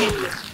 Genius!